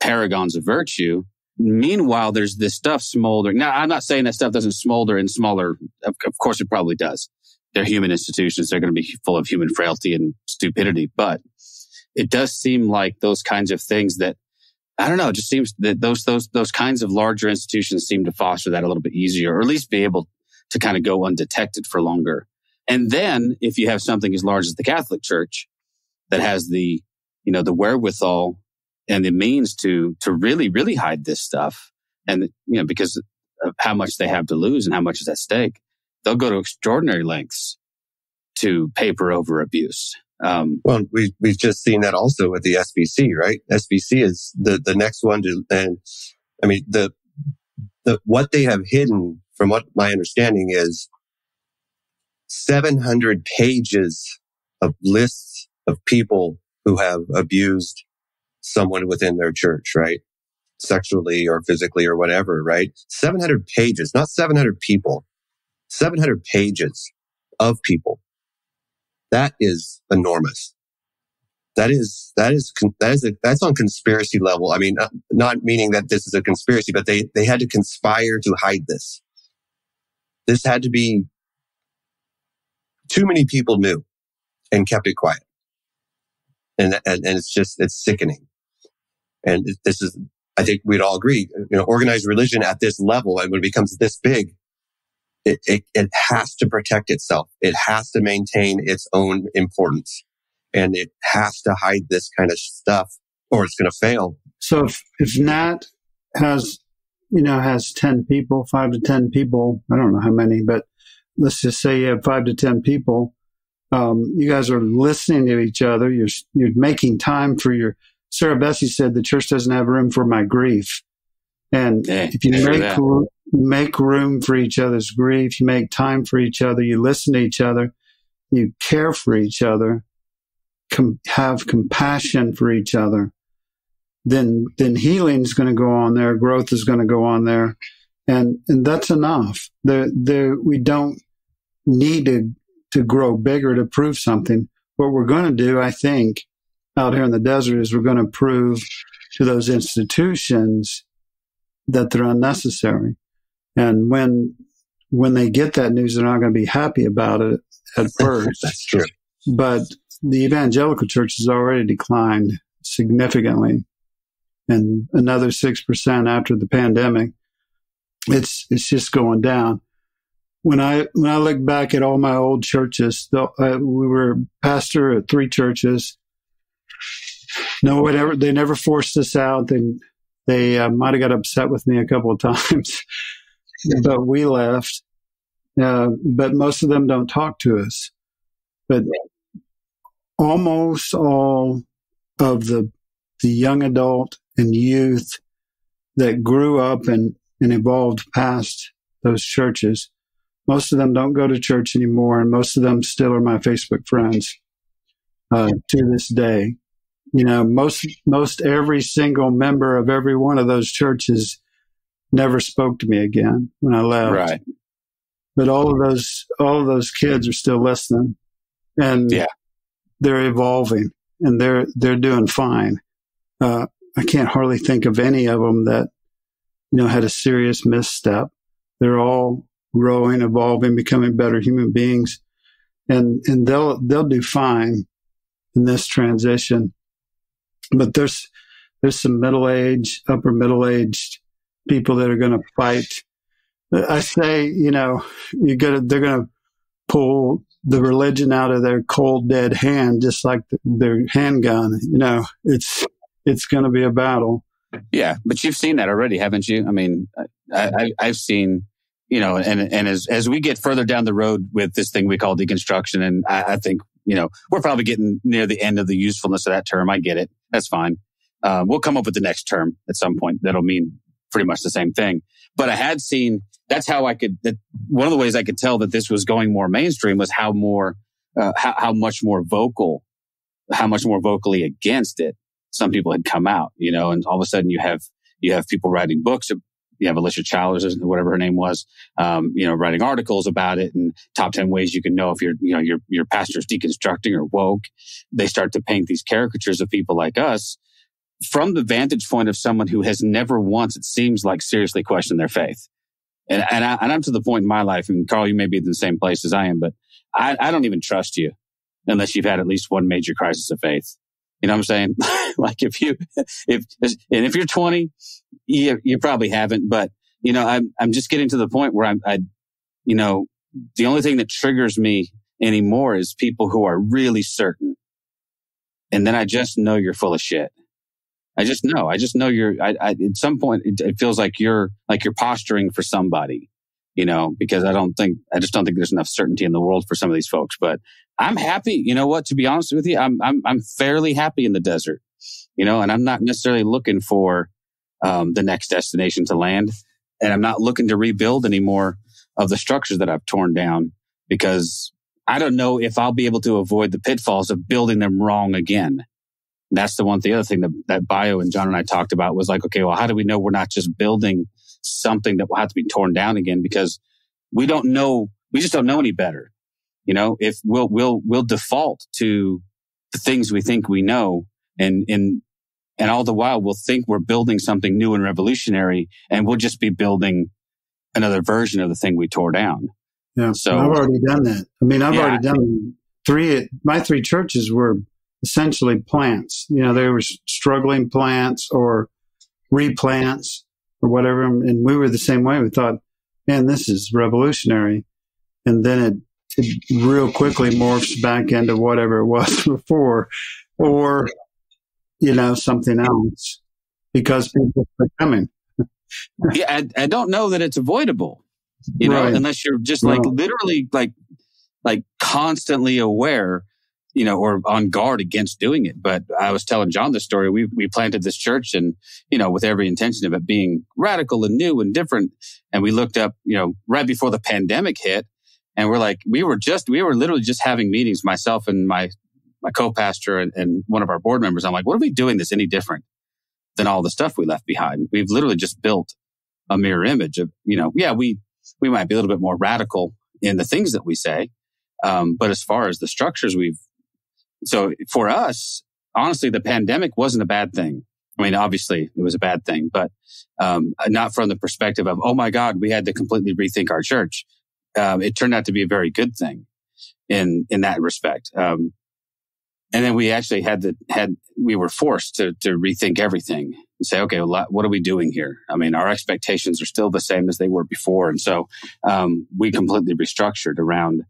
Speaker 4: paragons of virtue. Meanwhile, there's this stuff smoldering. Now, I'm not saying that stuff doesn't smolder in smaller. Of, of course, it probably does. They're human institutions. They're going to be full of human frailty and stupidity, but it does seem like those kinds of things that I don't know. It just seems that those those those kinds of larger institutions seem to foster that a little bit easier, or at least be able to kind of go undetected for longer. And then, if you have something as large as the Catholic Church that has the you know the wherewithal and the means to, to really, really hide this stuff. And, you know, because of how much they have to lose and how much is at stake, they'll go to extraordinary lengths to paper over abuse.
Speaker 5: Um, well, we, we've just seen that also with the SBC, right? SBC is the, the next one to, and I mean, the, the, what they have hidden from what my understanding is 700 pages of lists of people who have abused someone within their church, right? Sexually or physically or whatever, right? 700 pages, not 700 people, 700 pages of people. That is enormous. That is, that is, that is, a, that's on conspiracy level. I mean, not, not meaning that this is a conspiracy, but they, they had to conspire to hide this. This had to be too many people knew and kept it quiet. And, and, and it's just, it's sickening. And this is, I think we'd all agree, you know, organized religion at this level and when it becomes this big, it, it, it has to protect itself. It has to maintain its own importance and it has to hide this kind of stuff or it's going to fail.
Speaker 6: So if, if Nat has, you know, has 10 people, five to 10 people, I don't know how many, but let's just say you have five to 10 people. Um, you guys are listening to each other. You're, you're making time for your, Sarah Bessey said the church doesn't have room for my grief. And yeah, if you make, make room for each other's grief, you make time for each other, you listen to each other, you care for each other, com- have compassion for each other, then, then healing is going to go on there. Growth is going to go on there. And, and that's enough. The, the, we don't need to, to grow bigger to prove something. What we're going to do, I think, out here in the desert is we're going to prove to those institutions that they're unnecessary. And when, when they get that news, they're not going to be happy about it at first.
Speaker 5: That's true.
Speaker 6: But the evangelical church has already declined significantly and another 6% after the pandemic. It's, it's just going down. When I, when I look back at all my old churches, the, uh, we were pastor at three churches. No, whatever. They never forced us out. They, they uh, might have got upset with me a couple of times, but we left. Uh, but most of them don't talk to us. But almost all of the the young adult and youth that grew up and, and evolved past those churches, most of them don't go to church anymore, and most of them still are my Facebook friends uh, to this day. You know, most most every single member of every one of those churches never spoke to me again when I left.
Speaker 4: Right.
Speaker 6: But all of those all of those kids are still listening, and
Speaker 4: yeah
Speaker 6: they're evolving and they're they're doing fine. Uh, I can't hardly think of any of them that you know had a serious misstep. They're all growing, evolving, becoming better human beings, and and they'll they'll do fine in this transition. But there's there's some middle age, upper middle aged people that are going to fight. I say, you know, you got to they're going to pull the religion out of their cold dead hand, just like the, their handgun. You know, it's it's going to be a battle.
Speaker 4: Yeah, but you've seen that already, haven't you? I mean, I, I, have seen, you know, and and as as we get further down the road with this thing we call deconstruction, and I, I think you know we're probably getting near the end of the usefulness of that term. I get it. That's fine. Uh, we'll come up with the next term at some point that'll mean pretty much the same thing. But I had seen that's how I could, that one of the ways I could tell that this was going more mainstream was how more, uh, how, how much more vocal, how much more vocally against it some people had come out, you know, and all of a sudden you have, you have people writing books. You have Alicia Chalmers, whatever her name was, um, you know, writing articles about it and top 10 ways you can know if your, you know, your, your pastor's deconstructing or woke. They start to paint these caricatures of people like us from the vantage point of someone who has never once, it seems like seriously questioned their faith. And, and, I, and I'm to the point in my life, and Karl, you may be in the same place as I am, but I, I don't even trust you unless you've had at least one major crisis of faith. You know what I'm saying? like if you, if, and if you're 20, you, you probably haven't, but you know, I'm, I'm just getting to the point where I'm, I, you know, the only thing that triggers me anymore is people who are really certain. And then I just know you're full of shit. I just know. I just know you're. I, I, at some point, it, it feels like you're like you're posturing for somebody, you know. Because I don't think I just don't think there's enough certainty in the world for some of these folks. But I'm happy. You know what? To be honest with you, I'm I'm I'm fairly happy in the desert, you know. And I'm not necessarily looking for um, the next destination to land, and I'm not looking to rebuild anymore of the structures that I've torn down because I don't know if I'll be able to avoid the pitfalls of building them wrong again that's the one, the other thing that, that bio and John and I talked about was like, okay, well, how do we know we're not just building something that will have to be torn down again? Because we don't know, we just don't know any better. You know, if we'll, we'll, we'll default to the things we think we know and, and, and all the while we'll think we're building something new and revolutionary and we'll just be building another version of the thing we tore down.
Speaker 6: Yeah. So I've already done that. I mean, I've yeah, already done three, my three churches were essentially plants. You know, they were struggling plants or replants or whatever. And we were the same way. We thought, man, this is revolutionary. And then it, it real quickly morphs back into whatever it was before or, you know, something else because people are coming.
Speaker 4: yeah. I, I, don't know that it's avoidable, you know, right. unless you're just like no. literally like, like constantly aware you know, or on guard against doing it. But I was telling John the story. We, we planted this church and, you know, with every intention of it being radical and new and different. And we looked up, you know, right before the pandemic hit and we're like, we were just, we were literally just having meetings, myself and my, my co-pastor and, and one of our board members. I'm like, what are we doing that's any different than all the stuff we left behind? We've literally just built a mirror image of, you know, yeah, we, we might be a little bit more radical in the things that we say. Um, but as far as the structures we've so for us, honestly, the pandemic wasn't a bad thing. I mean, obviously it was a bad thing, but um, not from the perspective of, oh my God, we had to completely rethink our church. Um, it turned out to be a very good thing in in that respect. Um, and then we actually had to had we were forced to to rethink everything and say, okay, what are we doing here? I mean, our expectations are still the same as they were before, and so um, we completely restructured around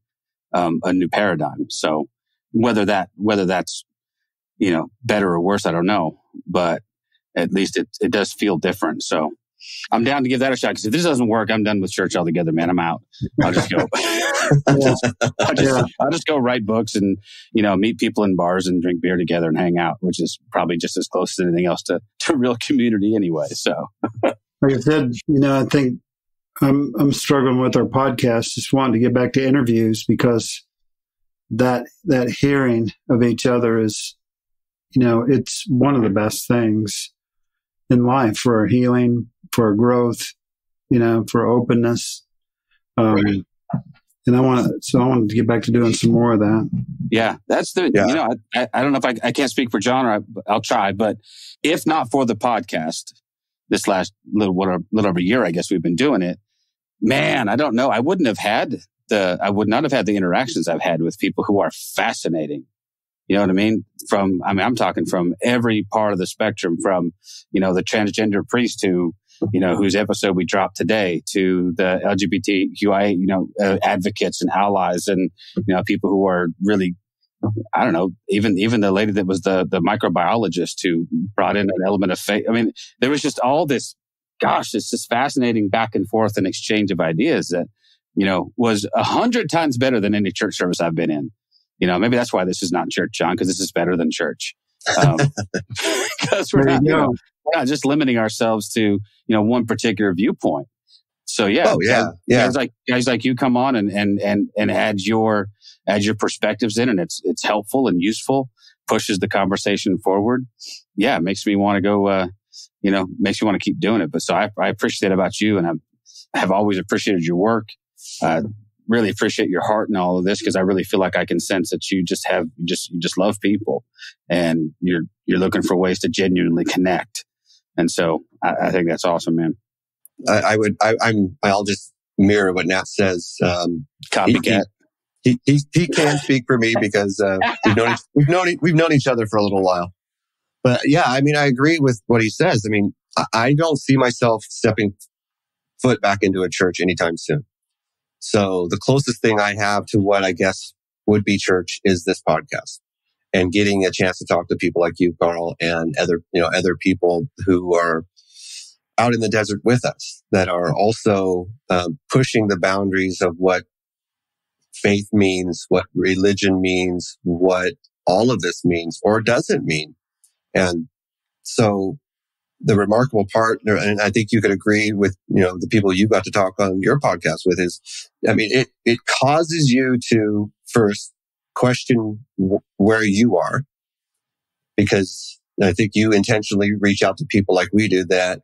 Speaker 4: um, a new paradigm. So whether that whether that's you know better or worse, I don't know, but at least it it does feel different. So I'm down to give that a shot because if this doesn't work, I'm done with church altogether, man. I'm out. I'll just go. I'll, just, I'll, just, I'll just go write books and you know meet people in bars and drink beer together and hang out, which is probably just as close as anything else to to real community anyway. So,
Speaker 6: like I said, you know, I think I'm I'm struggling with our podcast. Just wanting to get back to interviews because that that hearing of each other is you know it's one of the best things in life for our healing for growth you know for openness um, right. and i want to so i wanted to get back to doing some more of that
Speaker 4: yeah that's the yeah. you know I, I don't know if I, I can't speak for john or I, i'll try but if not for the podcast this last little whatever little over a year i guess we've been doing it man i don't know i wouldn't have had the, I would not have had the interactions I've had with people who are fascinating. You know what I mean? From, I mean, I'm talking from every part of the spectrum from, you know, the transgender priest who, you know, whose episode we dropped today to the LGBTQI, you know, uh, advocates and allies and, you know, people who are really, I don't know, even, even the lady that was the, the microbiologist who brought in an element of faith. I mean, there was just all this, gosh, it's just fascinating back and forth and exchange of ideas that, you know, was a hundred times better than any church service I've been in. You know, maybe that's why this is not church, John, because this is better than church. Um, because we're not, you know, not just limiting ourselves to, you know, one particular viewpoint. So yeah,
Speaker 5: oh, yeah, yeah.
Speaker 4: Guys like guys like you come on and and and and add your add your perspectives in, and it's it's helpful and useful, pushes the conversation forward. Yeah, it makes me want to go. Uh, you know, makes me want to keep doing it. But so I, I appreciate about you, and I have always appreciated your work. I really appreciate your heart and all of this because I really feel like I can sense that you just have you just you just love people and you're you're looking for ways to genuinely connect. And so I, I think that's awesome, man.
Speaker 5: I, I would I, am I'll just mirror what Nat says. Um,
Speaker 4: Copycat.
Speaker 5: He, he, he, he can speak for me because uh, we've known we've known we've known each other for a little while. But yeah, I mean, I agree with what he says. I mean, I don't see myself stepping foot back into a church anytime soon. So the closest thing I have to what I guess would be church is this podcast. And getting a chance to talk to people like you, Karl, and other, you know, other people who are out in the desert with us that are also um, pushing the boundaries of what faith means, what religion means, what all of this means or doesn't mean. And so the remarkable part, and I think you could agree with, you know, the people you got to talk on your podcast with is, I mean, it, it causes you to first question where you are because I think you intentionally reach out to people like we do that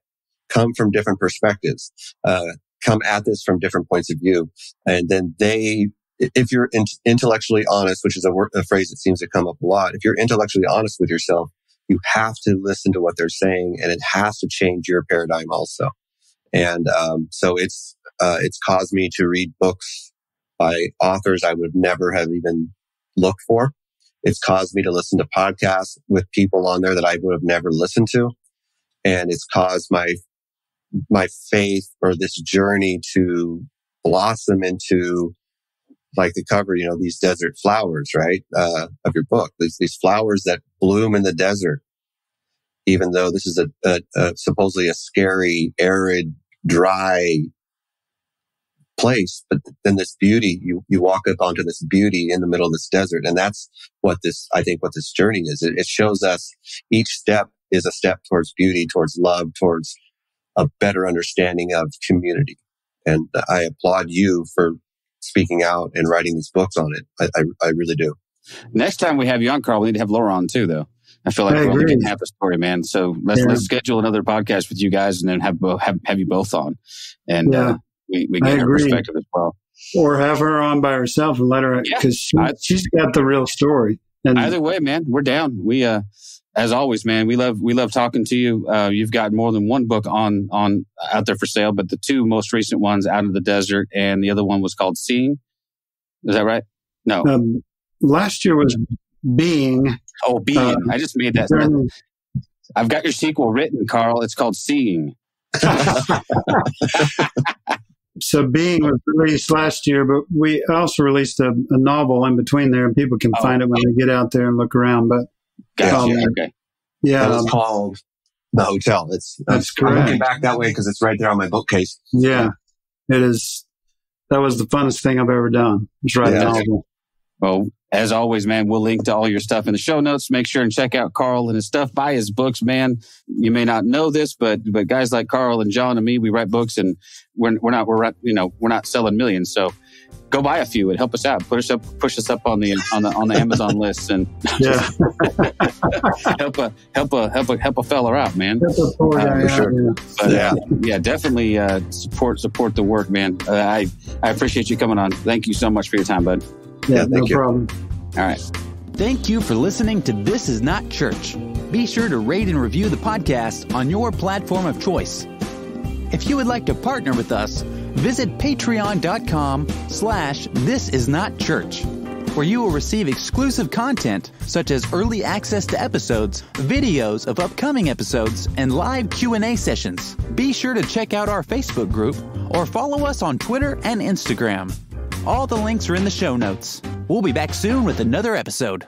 Speaker 5: come from different perspectives, uh, come at this from different points of view. And then they, if you're in, intellectually honest, which is a, a phrase that seems to come up a lot, if you're intellectually honest with yourself, you have to listen to what they're saying and it has to change your paradigm also. And, um, so it's, uh, it's caused me to read books by authors I would never have even looked for. It's caused me to listen to podcasts with people on there that I would have never listened to. And it's caused my, my faith or this journey to blossom into like the cover, you know, these desert flowers, right? Uh, of your book, these, these flowers that bloom in the desert, even though this is a, a, a supposedly a scary, arid, dry place, but then this beauty, you, you walk up onto this beauty in the middle of this desert. And that's what this, I think what this journey is. It, it shows us each step is a step towards beauty, towards love, towards a better understanding of community. And I applaud you for speaking out and writing these books on it. I, I, I really do.
Speaker 4: Next time we have you on, Karl, we need to have Laura on too, though. I feel like
Speaker 6: I
Speaker 4: we're only
Speaker 6: agree.
Speaker 4: getting half the story, man. So let's
Speaker 6: Yeah.
Speaker 4: let's schedule another podcast with you guys, and then have bo- have, have you both on, and
Speaker 6: Yeah.
Speaker 4: uh, we we get her
Speaker 6: agree.
Speaker 4: perspective as well.
Speaker 6: Or have her on by herself and let her,
Speaker 4: Yeah.
Speaker 6: because she, she's got the real story. And
Speaker 4: Either way, man, we're down. We uh, as always, man, we love we love talking to you. Uh, you've got more than one book on on out there for sale, but the two most recent ones, Out of the Desert, and the other one was called Seeing. Is that right? No.
Speaker 6: um, last year was being.
Speaker 4: oh, Being.
Speaker 6: uh,
Speaker 4: I just made that. I've got your sequel written, Karl. It's called Seeing.
Speaker 6: so being was released last year, but we also released a, a novel in between there, and people can
Speaker 4: Oh.
Speaker 6: find it when they get out there and look around. But
Speaker 4: Gotcha.
Speaker 6: Um,
Speaker 4: okay.
Speaker 6: yeah,
Speaker 5: That is
Speaker 6: um,
Speaker 5: called The Hotel. It's,
Speaker 6: That's
Speaker 5: I'm looking
Speaker 6: correct.
Speaker 5: back that way because it's right there on my bookcase.
Speaker 6: yeah, it is. That was the funnest thing I've ever done. Was write
Speaker 5: Yeah.
Speaker 6: a novel.
Speaker 4: Well, as always, man, we'll link to all your stuff in the show notes. Make sure and check out Karl and his stuff. Buy his books, man. You may not know this, but but guys like Karl and John and me, we write books, and we're we're not we're not, you know we're not selling millions. So go buy a few and help us out. Push us up push us up on the on the on the Amazon list and
Speaker 6: Yeah,
Speaker 4: help a help a help a help a fella out, man.
Speaker 6: That's a poor
Speaker 4: Uh,
Speaker 6: guy
Speaker 5: for
Speaker 6: out
Speaker 5: sure.
Speaker 6: there.
Speaker 4: But
Speaker 5: Yeah.
Speaker 4: yeah, yeah, definitely uh, support support the work, man. Uh, I I appreciate you coming on. Thank you so much for your time, bud.
Speaker 6: Yeah,
Speaker 5: Yeah,
Speaker 6: no
Speaker 5: thank you.
Speaker 6: problem.
Speaker 4: All right.
Speaker 7: Thank you for listening to This Is Not Church. Be sure to rate and review the podcast on your platform of choice. If you would like to partner with us, visit patreon.com slash this is not church, where you will receive exclusive content such as early access to episodes, videos of upcoming episodes, and live Q&A sessions. Be sure to check out our Facebook group or follow us on Twitter and Instagram. All the links are in the show notes. We'll be back soon with another episode.